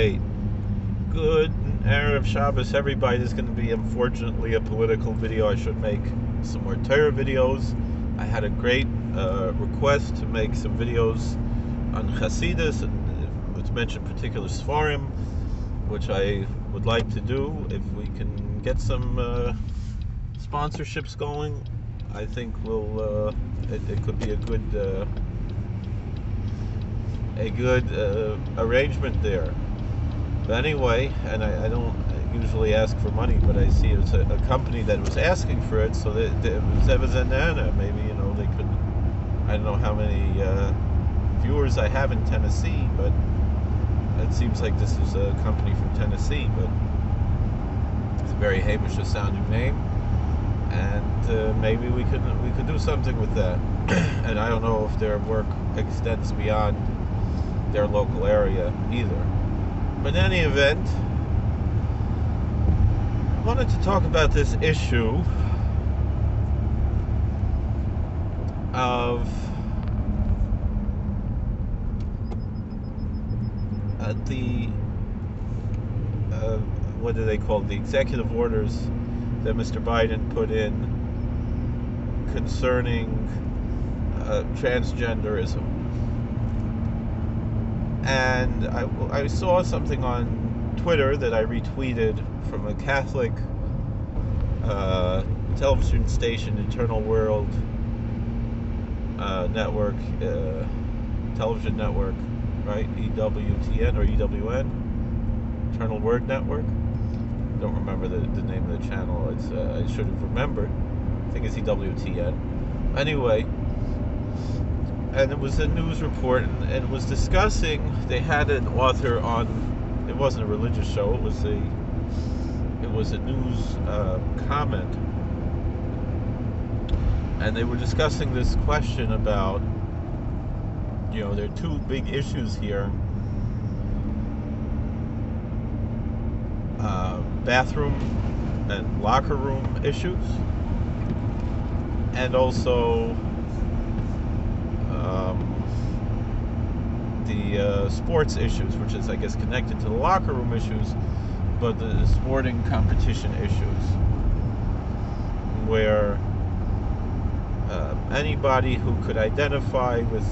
right. Good Erev Shabbos, everybody. This is going to be, unfortunately, a political video. I should make some more Torah videos. I had a great uh, request to make some videos on Hasidus, and it's mentioned particular Sfarim, which I would like to do. If we can get some uh, sponsorships going, I think we'll. Uh, it, it, could be a good uh, a good uh, arrangement there. But anyway, and I, I, don't usually ask for money, but I see it's a, a company that was asking for it, so that, that it was Evazanana. Maybe you know they could. I don't know how many uh, viewers I have in Tennessee, but it seems like this is a company from Tennessee, but it's a very Heimish sounding name, and uh, maybe we could we could do something with that. and I don't know if their work extends beyond their local area either. But in any event, I wanted to talk about this issue of uh, the uh, what do they call the executive orders that Mr. Biden put in concerning uh, transgenderism and I, I saw something on Twitter that I retweeted from a Catholic uh, television station, Eternal World uh, Network, uh, television network, right? EWTN or EWN, Eternal Word Network. Don't remember the, the name of the channel. It's uh, I should have remembered. I think it's EWTN. Anyway, and it was a news report and, and, it was discussing they had an author on it wasn't a religious show it was a it was a news uh, comment. And they were discussing this question about you know there are two big issues here. Uh, bathroom and locker room issues and also the uh, sports issues, which is, I guess, connected to the locker room issues, but the sporting competition issues, where uh, anybody who could identify with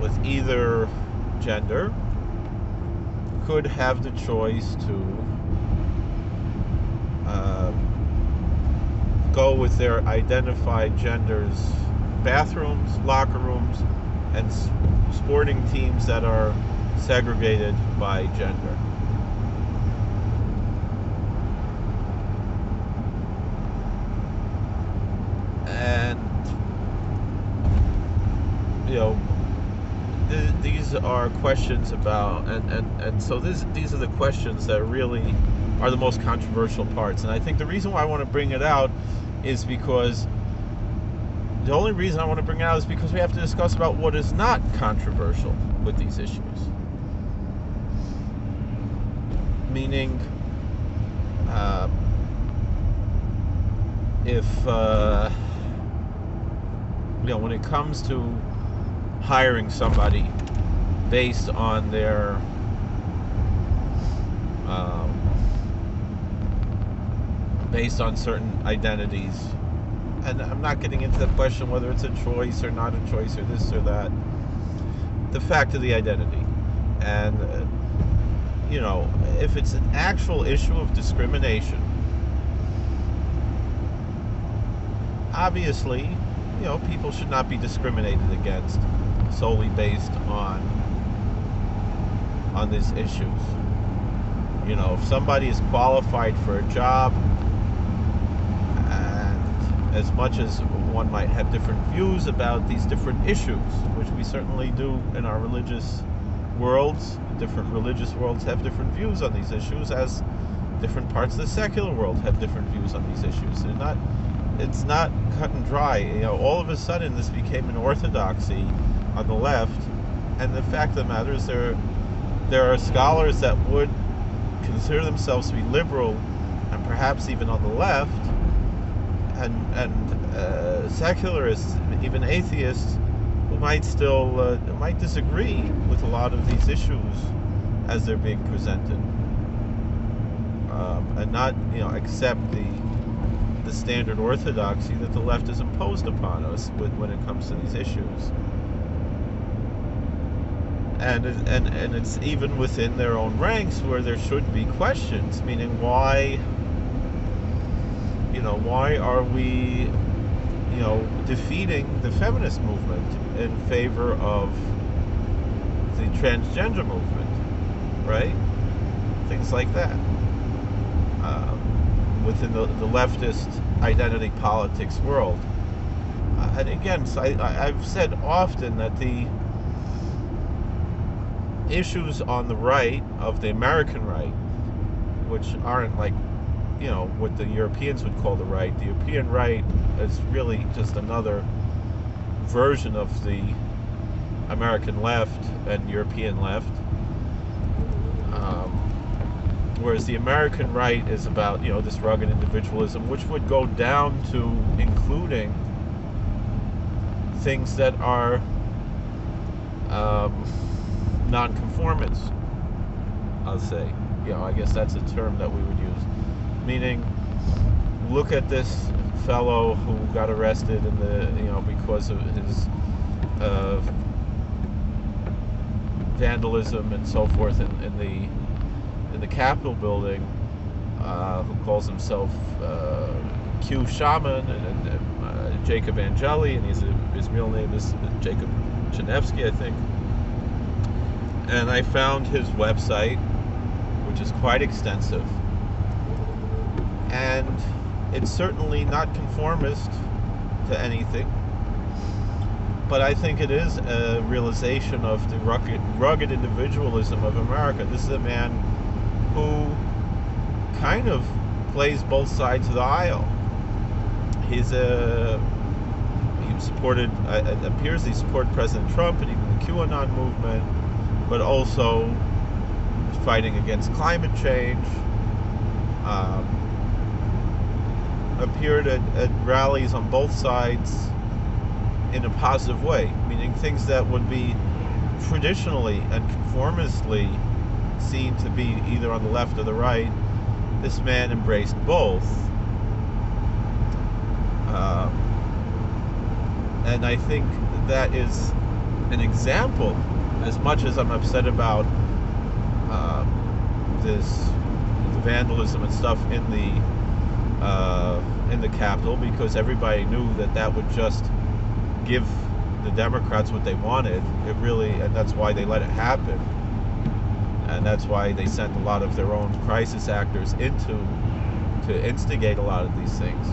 with either gender could have the choice to uh, go with their identified genders bathrooms, locker rooms, and sporting teams that are segregated by gender. And, you know, th- these are questions about, and, and, and so this, these are the questions that really are the most controversial parts. And I think the reason why I want to bring it out is because the only reason I want to bring it out is because we have to discuss about what is not controversial with these issues. Meaning, uh, if uh, you know, when it comes to hiring somebody based on their um, based on certain identities and I'm not getting into the question whether it's a choice or not a choice or this or that. The fact of the identity. And, uh, you know, if it's an actual issue of discrimination, obviously, you know, people should not be discriminated against solely based on on these issues. You know, if somebody is qualified for a job, as much as one might have different views about these different issues, which we certainly do in our religious worlds, different religious worlds have different views on these issues, as different parts of the secular world have different views on these issues. They're not, it's not cut and dry. You know, all of a sudden this became an orthodoxy on the left, and the fact of the matter is there, there are scholars that would consider themselves to be liberal, and perhaps even on the left, and and uh, secularists, even atheists, who might still uh, might disagree with a lot of these issues as they're being presented, um, and not you know accept the the standard orthodoxy that the left has imposed upon us with, when it comes to these issues. And, and and it's even within their own ranks where there should be questions, meaning why know why are we you know defeating the feminist movement in favor of the transgender movement, right? Things like that. Um, within the, the leftist identity politics world. Uh, and again, so I, I've said often that the issues on the right of the American right, which aren't like, you know, what the Europeans would call the right. The European right is really just another version of the American left and European left. Um, whereas the American right is about, you know, this rugged individualism, which would go down to including things that are um, I'll say. You know, I guess that's a term that we would use. Meaning, look at this fellow who got arrested in the, you know, because of his uh, vandalism and so forth in, in the in the Capitol building, uh, who calls himself uh, Q Shaman and, and uh, Jacob Angeli, and he's a, his real name is Jacob Chaneski, I think. And I found his website, which is quite extensive, and it's certainly not conformist to anything but I think it is a realization of the rugged, rugged individualism of America. This is a man who kind of plays both sides of the aisle. He's a he supported it appears he supported President Trump and even the QAnon movement, but also fighting against climate change. Um, appeared at, at rallies on both sides in a positive way, meaning things that would be traditionally and conformistly seen to be either on the left or the right. This man embraced both. Um, and I think that is an example, as much as I'm upset about um, this vandalism and stuff in the uh, in the Capitol, because everybody knew that that would just give the Democrats what they wanted. It really, and that's why they let it happen. And that's why they sent a lot of their own crisis actors into to instigate a lot of these things.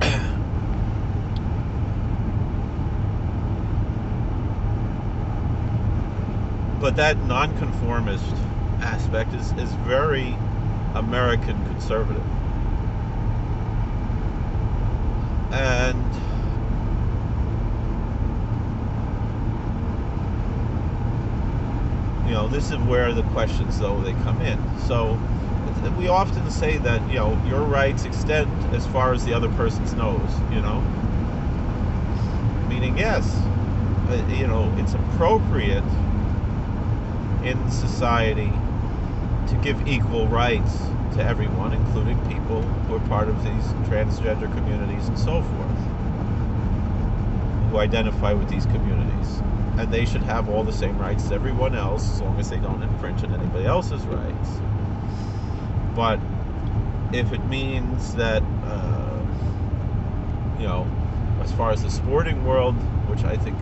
but that nonconformist aspect is, is very American conservative. And you know, this is where the questions, though, they come in. So we often say that, you know, your rights extend as far as the other person's nose, you know? Meaning, yes, uh, you know, it's appropriate in society to give equal rights to everyone, including people who are part of these transgender communities and so forth, who identify with these communities and they should have all the same rights as everyone else as long as they don't infringe on anybody else's rights. But if it means that, uh, you know, as far as the sporting world, which I think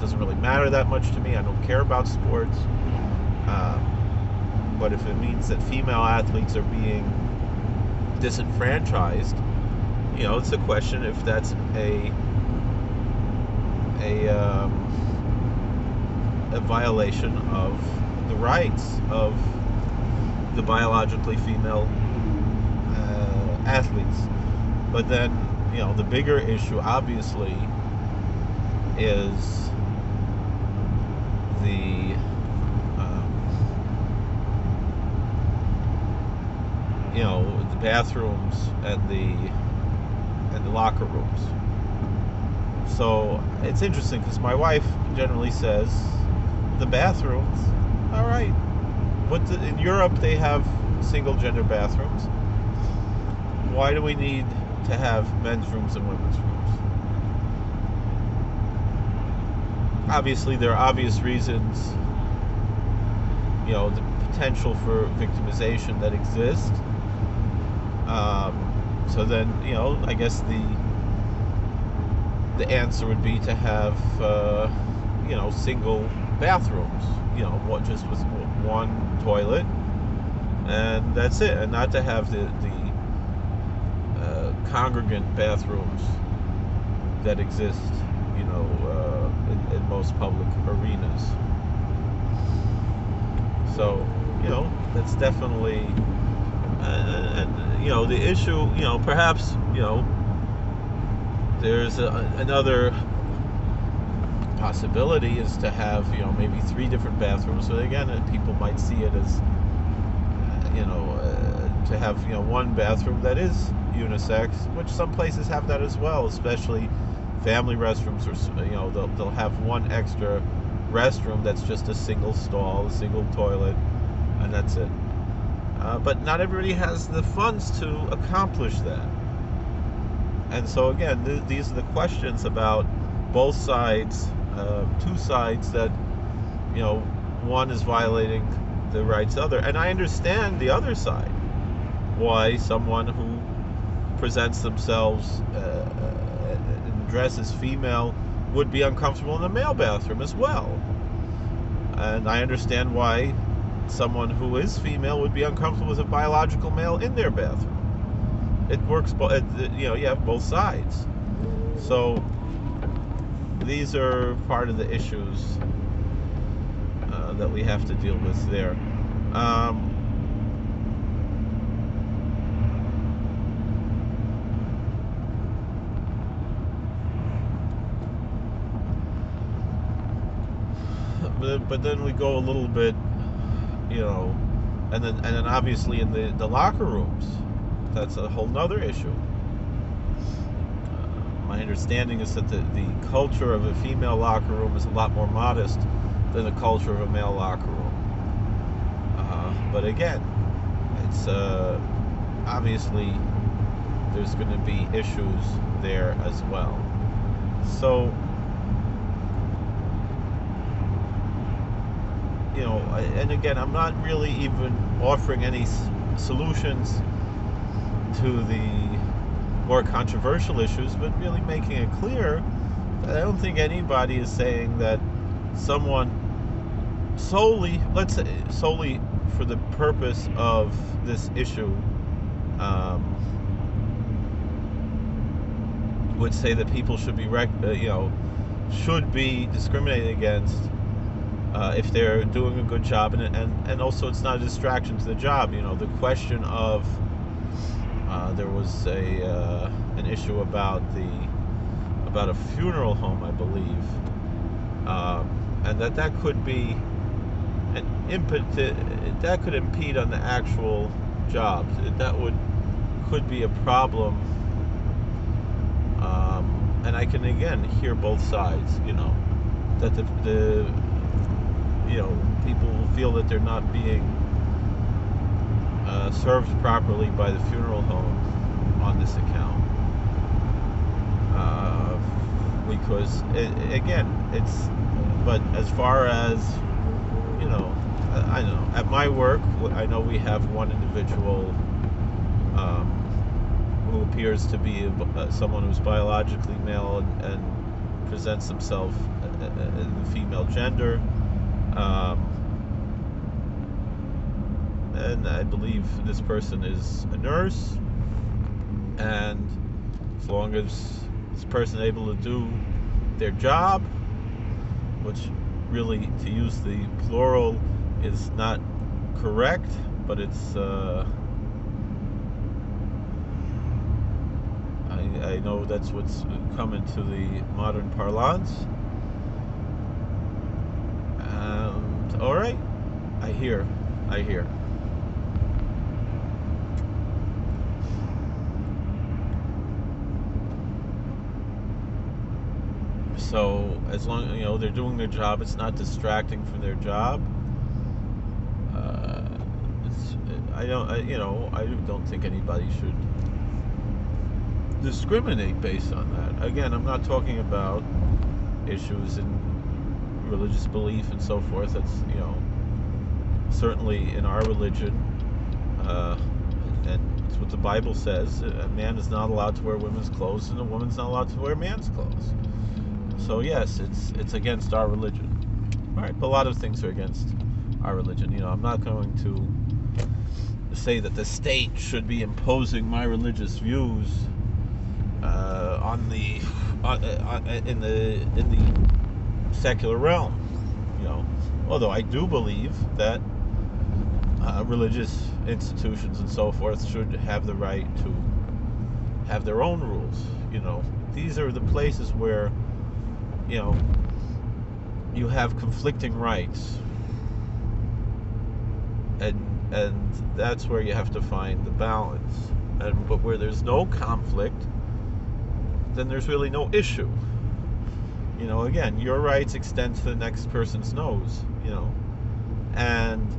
doesn't really matter that much to me, I don't care about sports. Um, but if it means that female athletes are being disenfranchised, you know, it's a question if that's a a um, a violation of the rights of the biologically female uh, athletes. But then, you know, the bigger issue obviously is the um, you know the bathrooms and the and the locker rooms. So it's interesting because my wife generally says the bathrooms, all right, the, in Europe they have single gender bathrooms. Why do we need to have men's rooms and women's rooms? Obviously, there are obvious reasons. You know, the potential for victimization that exists. Um, so then, you know, I guess the the answer would be to have, uh, you know, single bathrooms. You know, what just with one toilet, and that's it, and not to have the the uh, congregant bathrooms that exist, you know, uh, in, in most public arenas. So, you know, that's definitely and, and you know the issue you know perhaps you know there's a, another possibility is to have you know maybe three different bathrooms. So again uh, people might see it as uh, you know uh, to have you know one bathroom that is unisex which some places have that as well especially family restrooms or you know they'll, they'll have one extra restroom that's just a single stall a single toilet and that's it uh, but not everybody has the funds to accomplish that. And so, again, th- these are the questions about both sides, uh, two sides that, you know, one is violating the rights of the other. And I understand the other side, why someone who presents themselves uh, and dresses female would be uncomfortable in the male bathroom as well. And I understand why someone who is female would be uncomfortable with a biological male in their bathroom. It works, both. you know, you have both sides. So these are part of the issues uh, that we have to deal with there. Um, but, but then we go a little bit you know, and then and then obviously in the the locker rooms, that's a whole nother issue. Uh, my understanding is that the, the culture of a female locker room is a lot more modest than the culture of a male locker room. Uh, but again, it's uh, obviously there's going to be issues there as well. So you know, and again, I'm not really even offering any solutions to the more controversial issues, but really making it clear that I don't think anybody is saying that someone solely, let's say, solely for the purpose of this issue, um, would say that people should be, rec- uh, you know, should be discriminated against uh, if they're doing a good job, and, and and also it's not a distraction to the job. You know, the question of uh, there was a uh, an issue about the about a funeral home, I believe, um, and that that could be an input that could impede on the actual job. That would could be a problem. Um, and I can again hear both sides. You know, that the, the you know people feel that they're not being uh, served properly by the funeral home on this account. Uh, because it, again it's but as far as you know I, I know. At my work I know we have one individual um, who appears to be a, uh, someone who's biologically male and, and presents himself uh, uh, in the female gender um, and I believe this person is a nurse. And as long as this person able to do their job, which really to use the plural is not correct, but it's uh, I, I know that's what's come into the modern parlance. All right. I hear. I hear. So as long you know they're doing their job, it's not distracting from their job. Uh, I don't, I, you know, I don't think anybody should discriminate based on that. Again, I'm not talking about issues in religious belief and so forth. That's, you know, certainly in our religion, uh, and it's what the Bible says. A man is not allowed to wear women's clothes, and a woman's not allowed to wear man's clothes. So yes, it's it's against our religion. All right, but a lot of things are against our religion. You know, I'm not going to say that the state should be imposing my religious views uh, on the uh, uh, in the in the secular realm. You know, although I do believe that uh, religious institutions and so forth should have the right to have their own rules. You know, these are the places where you know you have conflicting rights and and that's where you have to find the balance and but where there's no conflict then there's really no issue you know again your rights extend to the next person's nose you know. And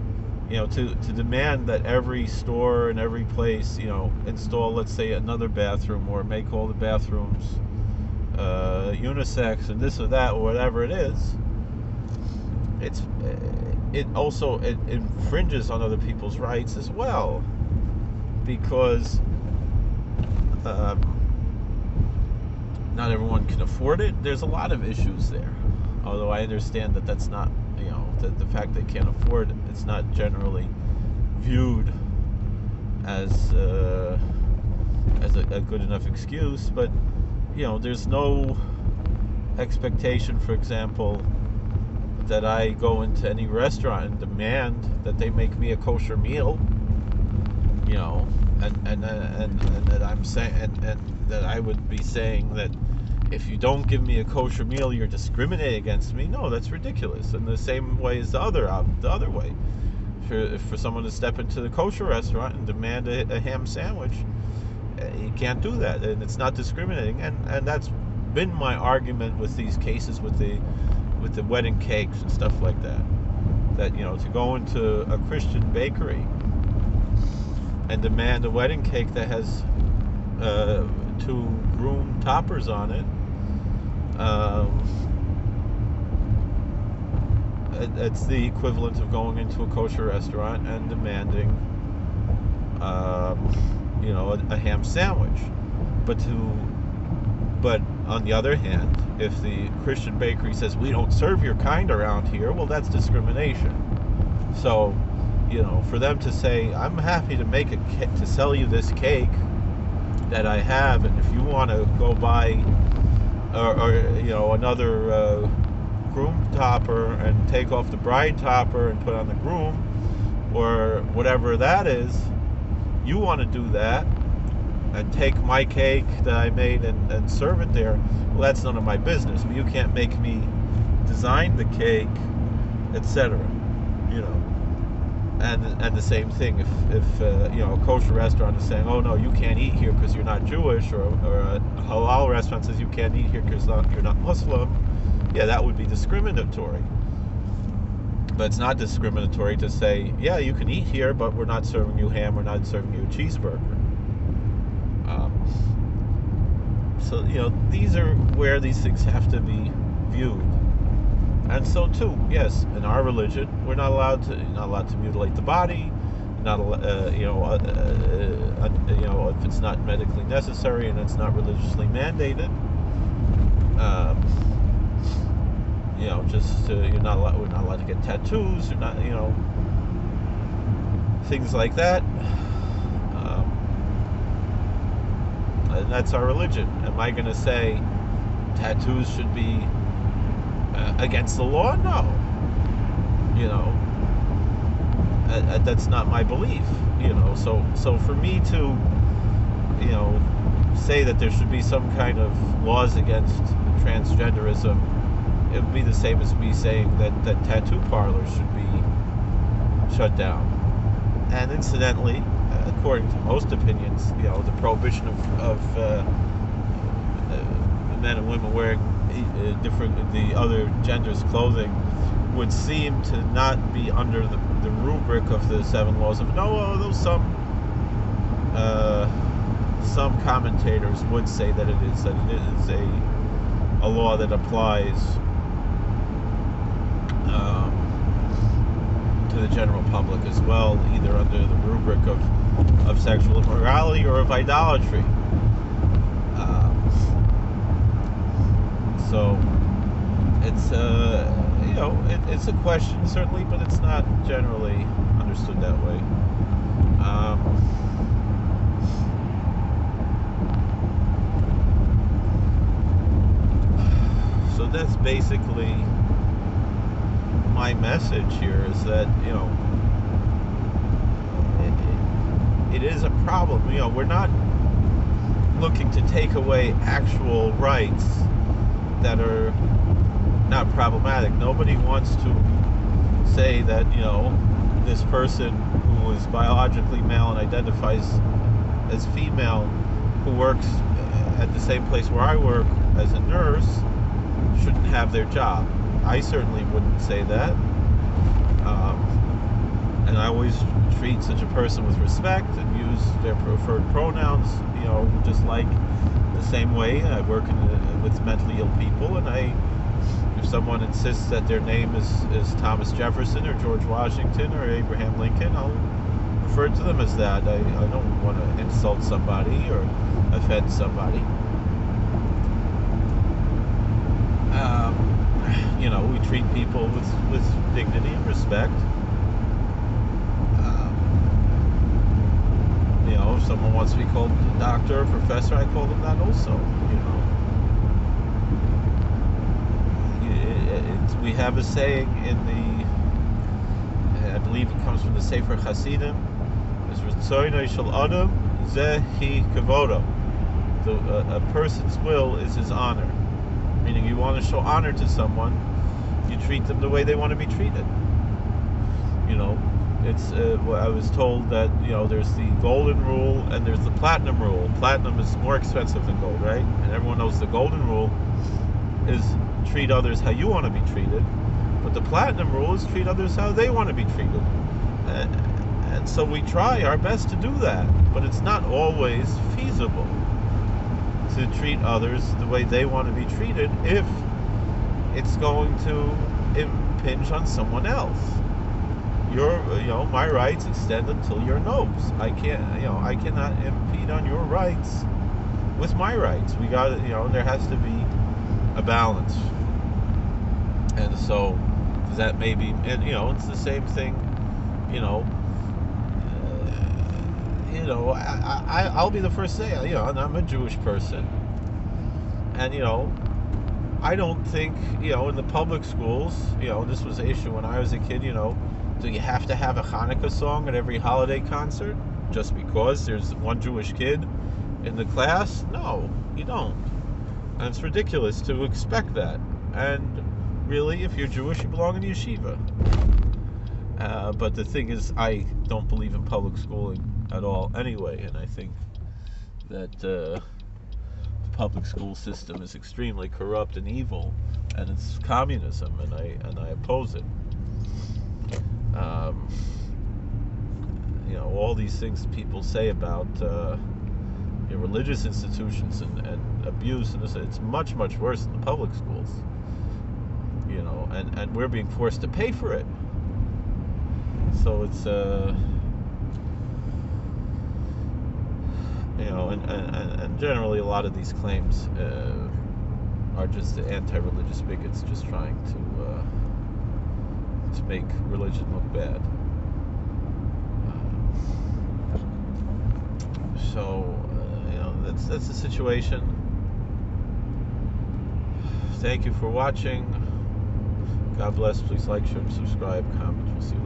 you know to to demand that every store and every place you know install let's say another bathroom or make all the bathrooms uh, unisex and this or that or whatever it is it's it also it infringes on other people's rights as well. Because um, not everyone can afford it there's a lot of issues there. Although i understand that that's not you know that the fact they can't afford it it's not generally viewed as uh, as a, a good enough excuse but you know there's no expectation for example that I go into any restaurant and demand that they make me a kosher meal, you know, and and and, and that I'm saying and, and that I would be saying that if you don't give me a kosher meal, you're discriminating against me. No, that's ridiculous. In the same way as the other the other way, for for someone to step into the kosher restaurant and demand a, a ham sandwich, eh, you can't do that, and it's not discriminating. And and that's been my argument with these cases with the with the wedding cakes and stuff like that. That you know, to go into a Christian bakery and demand a wedding cake that has uh, two groom toppers on it. Um, it's the equivalent of going into a kosher restaurant and demanding, um, you know, a, a ham sandwich. But to but on the other hand, if the Christian bakery says we don't serve your kind around here, well, that's discrimination. So, you know, for them to say, I'm happy to make a to sell you this cake that I have, and if you want to go buy, or, or you know, another uh, groom topper and take off the bride topper and put on the groom, or whatever that is, you want to do that and take my cake that I made and, and serve it there, well, that's none of my business. But you can't make me design the cake, etc. You know. And, and the same thing if, if uh, you know a kosher restaurant is saying oh no you can't eat here because you're not Jewish or, or a halal restaurant says you can't eat here because you're not Muslim yeah that would be discriminatory but it's not discriminatory to say yeah you can eat here but we're not serving you ham we're not serving you a cheeseburger so you know these are where these things have to be viewed. And so too, yes, in our religion, we're not allowed to not allowed to mutilate the body. Not uh, you know uh, uh, you know if it's not medically necessary and it's not religiously mandated. Um, you know, just you're not allowed, we're not allowed to get tattoos. You're not you know things like that. and that's our religion. Am I going to say tattoos should be uh, against the law? No. You know, uh, that's not my belief. You know, so so for me to, you know, say that there should be some kind of laws against transgenderism, it would be the same as me saying that that tattoo parlors should be shut down. And incidentally, according to most opinions, you know, the prohibition of, of uh, uh, men and women wearing uh, different the other genders' clothing would seem to not be under the, the rubric of the seven laws of Noah, although some uh, some commentators would say that it is that it is a a law that applies um, to the general public as well, either under the rubric of of sexual immorality or of idolatry. Um, so it's uh, you know it, it's a question certainly, but it's not generally understood that way. Um, so that's basically my message here is that you know it, it, it is a problem you know we're not looking to take away actual rights that are not problematic nobody wants to say that you know this person who is biologically male and identifies as female who works at the same place where I work as a nurse shouldn't have their job. I certainly wouldn't say that. Um, and I always treat such a person with respect and use their preferred pronouns, you know, just like the same way I work with mentally ill people. And I, if someone insists that their name is, is Thomas Jefferson or George Washington or Abraham Lincoln, I'll refer to them as that. I, I don't want to insult somebody or offend somebody. Um, you know, we treat people with, with dignity and respect. Um, you if someone wants to be called doctor or professor, I call them that also. You know, it, it, we have a saying in the, I believe it comes from the Sefer Hasidim, is "Ritzoynei shel adam zehi kavodo." A, a person's will is his honor meaning you want to show honor to someone, you treat them the way they want to be treated. You know, it's uh, I was told that you know there's the golden rule and there's the platinum rule. Platinum is more expensive than gold, right? And everyone knows the golden rule is treat others how you want to be treated, but the platinum rule is treat others how they want to be treated. And, and so we try our best to do that, but it's not always feasible to treat others the way they want to be treated if it's going to impinge on someone else. Your, you know, my rights extend until your nose. I can't, you know, I cannot impede on your rights with my rights. We got, you know, there has to be a balance. And so that may be, and you know, it's the same thing, you know, you know, I, I, I'll be the first to say, you know, I'm a Jewish person. And, you know, I don't think, you know, in the public schools, you know, this was an issue when I was a kid, you know, do you have to have a Hanukkah song at every holiday concert just because there's one Jewish kid in the class? No, you don't. And it's ridiculous to expect that. And really, if you're Jewish, you belong in yeshiva. Uh, but the thing is, I don't believe in public schooling at all anyway, and I think that uh, the public school system is extremely corrupt and evil, and it's communism, and I and I oppose it. Um, you know, all these things people say about uh, religious institutions and, and abuse, and it's much much worse in the public schools. You know, and and we're being forced to pay for it. So it's uh you know, and, and, and generally a lot of these claims uh, are just anti-religious bigots just trying to uh, to make religion look bad. So, uh, you know, that's that's the situation. Thank you for watching. God bless. Please like, share, and subscribe, comment. We'll see you later.